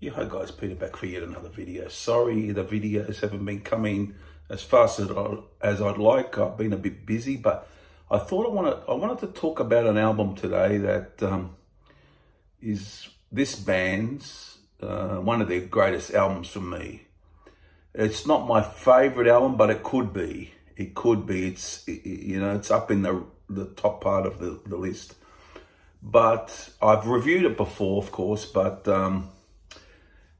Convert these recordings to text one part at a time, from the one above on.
Yeah, hi guys, Peter back for yet another video. Sorry the videos haven't been coming as fast as, I, as I'd like. I've been a bit busy, but I thought I wanted, I wanted to talk about an album today that um, is this band's, uh, one of their greatest albums for me. It's not my favorite album, but it could be. It could be. It's, you know, it's up in the, the top part of the, the list. But I've reviewed it before, of course, but... Um,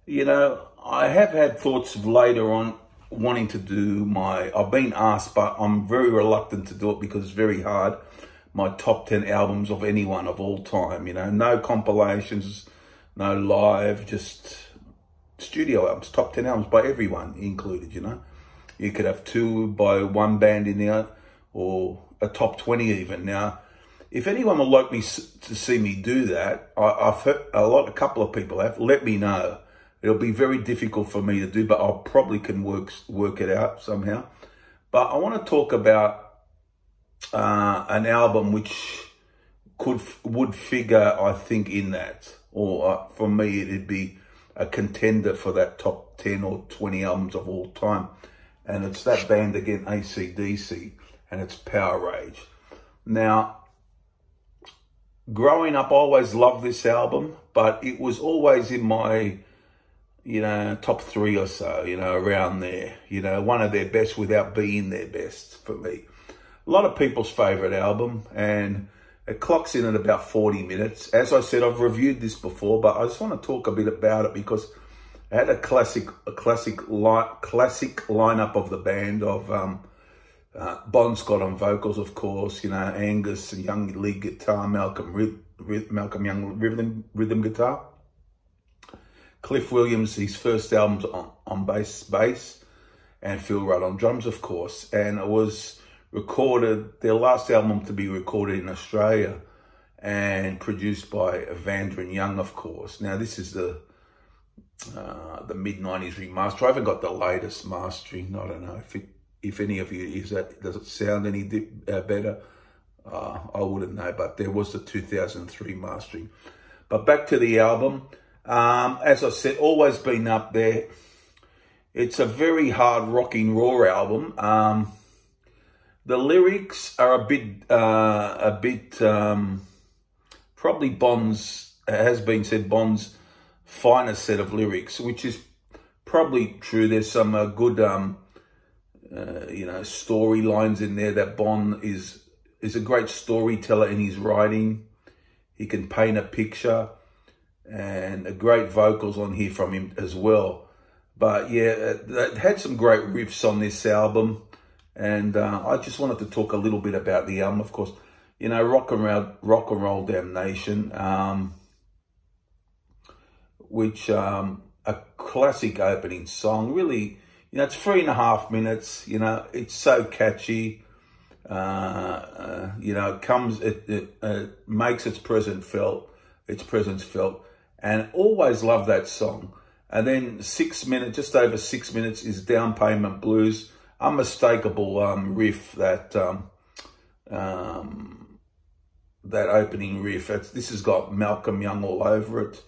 you know, I have had thoughts of later on wanting to do my, I've been asked, but I'm very reluctant to do it because it's very hard. My top 10 albums of anyone of all time, you know, no compilations, no live, just studio albums, top 10 albums by everyone included, you know. You could have two by one band in there or a top 20 even. Now, if anyone would like me to see me do that, I, have heard a lot, a couple of people have, let me know It'll be very difficult for me to do, but I probably can work work it out somehow. But I want to talk about uh, an album which could would figure, I think, in that, or uh, for me, it'd be a contender for that top ten or twenty albums of all time, and it's that band again, ACDC, and it's Powerage. Now, growing up, I always loved this album, but it was always in my you know, top three or so, you know, around there. You know, one of their best without being their best for me. A lot of people's favourite album, and it clocks in at about 40 minutes. As I said, I've reviewed this before, but I just want to talk a bit about it because it had a classic, a classic, li classic lineup of the band of um, uh, Bon Scott on vocals, of course. You know, Angus Young lead guitar, Malcolm Malcolm Young rhythm rhythm guitar. Cliff Williams, his first album on, on bass, bass, and Phil Rudd on drums, of course. And it was recorded, their last album to be recorded in Australia and produced by Vanda and Young, of course. Now, this is the uh, the mid '90s remaster. I haven't got the latest mastering. I don't know if it, if any of you is that does it sound any uh, better. Uh, I wouldn't know, but there was the 2003 mastering. But back to the album. Um, as I said, always been up there. It's a very hard rocking raw album. Um, the lyrics are a bit, uh, a bit, um, probably Bon's has been said, Bon's finest set of lyrics, which is probably true. There's some uh, good, um, uh, you know, storylines in there that Bond is, is a great storyteller in his writing. He can paint a picture and great vocals on here from him as well. But yeah, it had some great riffs on this album. And uh, I just wanted to talk a little bit about the album, of course. You know, Rock and Roll, Rock and Roll Damnation, um, which um, a classic opening song. Really, you know, it's three and a half minutes. You know, it's so catchy. Uh, uh, you know, it comes, it, it makes its presence felt, its presence felt and always love that song. And then six minutes, just over six minutes, is Down Payment Blues, unmistakable um, riff that um, um, that opening riff. It's, this has got Malcolm Young all over it,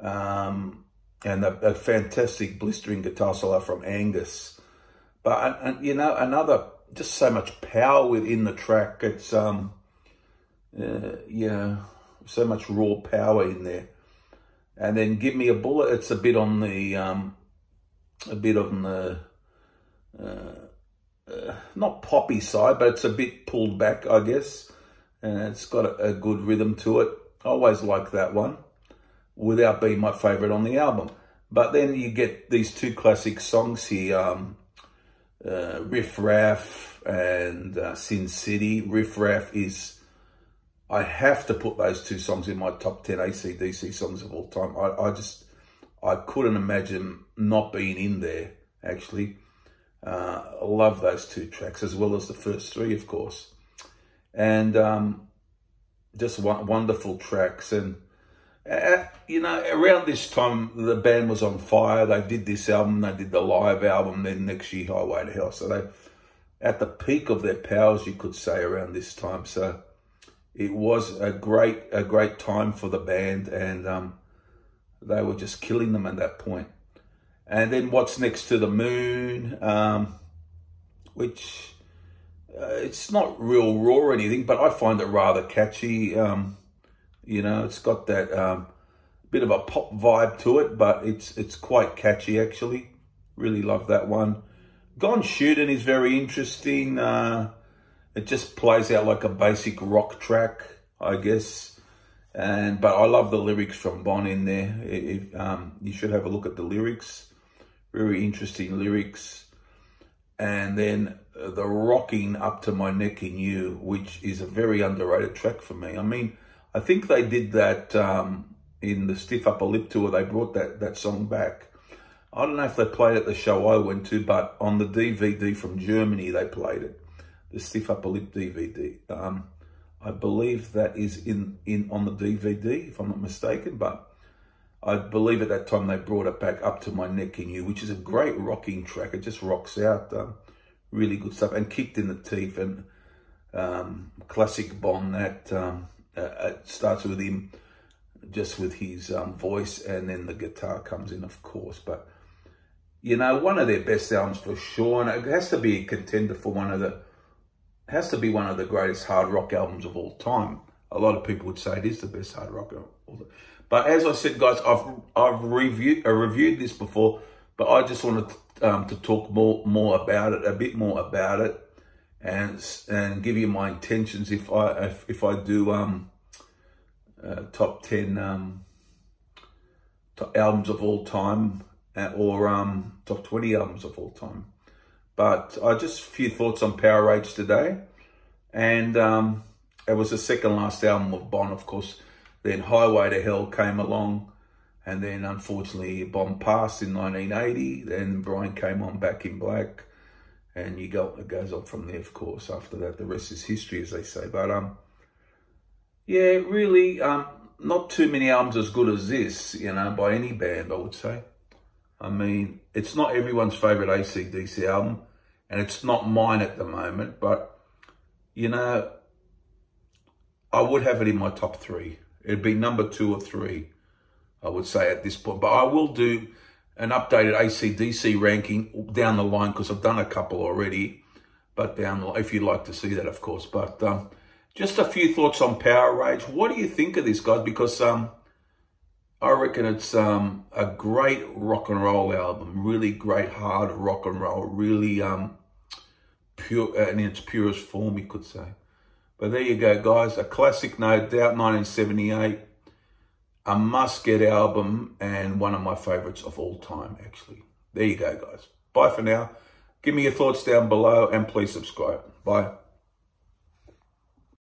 um, and a, a, fantastic blistering guitar solo from Angus. But and, you know another, just so much power within the track. It's um, uh, yeah, so much raw power in there and then give me a bullet. It's a bit on the, um, a bit on the, uh, uh, not poppy side, but it's a bit pulled back, I guess. And it's got a, a good rhythm to it. I always like that one, without being my favourite on the album. But then you get these two classic songs here, um, uh, Riff Raff and uh, Sin City. Riff Raff is I have to put those two songs in my top 10 ACDC songs of all time. I, I just, I couldn't imagine not being in there, actually. Uh, I love those two tracks, as well as the first three, of course. And um, just wonderful tracks. And, uh, you know, around this time, the band was on fire. They did this album, they did the live album, then next year, Highway to Hell. So they, at the peak of their powers, you could say, around this time. So, it was a great a great time for the band and um, they were just killing them at that point. And then What's Next to the Moon, um, which uh, it's not real raw or anything, but I find it rather catchy. Um, you know, it's got that um, bit of a pop vibe to it, but it's it's quite catchy actually. Really love that one. Gone Shooting is very interesting. Uh, it just plays out like a basic rock track, I guess. And but I love the lyrics from Bon in there. If, um, you should have a look at the lyrics. Very interesting lyrics. And then uh, the rocking up to my neck in you, which is a very underrated track for me. I mean, I think they did that um, in the Stiff Upper Lip tour. They brought that that song back. I don't know if they played at the show I went to, but on the DVD from Germany, they played it. The Stiff Upper Lip DVD. Um, I believe that is in, in on the DVD, if I'm not mistaken, but I believe at that time they brought it back up to my neck in you, which is a great rocking track. It just rocks out. Um, really good stuff. And Kicked in the Teeth and um, classic Bon that um, uh, it starts with him just with his um, voice and then the guitar comes in, of course. But, you know, one of their best albums for sure. And it has to be a contender for one of the has to be one of the greatest hard rock albums of all time. A lot of people would say it is the best hard rock album. But as I said, guys, I've I've reviewed uh, reviewed this before, but I just wanted to, um, to talk more more about it, a bit more about it, and and give you my intentions if I if, if I do um uh, top ten um top albums of all time uh, or um top twenty albums of all time. But I just a few thoughts on Powerage today. And um, it was the second last album of Bon, of course. Then Highway to Hell came along. And then unfortunately Bon passed in 1980. Then Brian came on back in black. And you go it goes on from there, of course. After that, the rest is history, as they say. But um, yeah, really, um, not too many albums as good as this, you know, by any band, I would say. I mean, it's not everyone's favourite ACDC album, and it's not mine at the moment, but, you know, I would have it in my top three. It'd be number two or three, I would say at this point. But I will do an updated ACDC ranking down the line because I've done a couple already. But down the line, if you'd like to see that, of course. But um, just a few thoughts on Powerage. What do you think of this, guys? Because um, I reckon it's um, a great rock and roll album, really great hard rock and roll, really um, pure uh, in its purest form, you could say. But there you go, guys. A classic, no doubt, 1978. A must-get album and one of my favourites of all time, actually. There you go, guys. Bye for now. Give me your thoughts down below and please subscribe. Bye.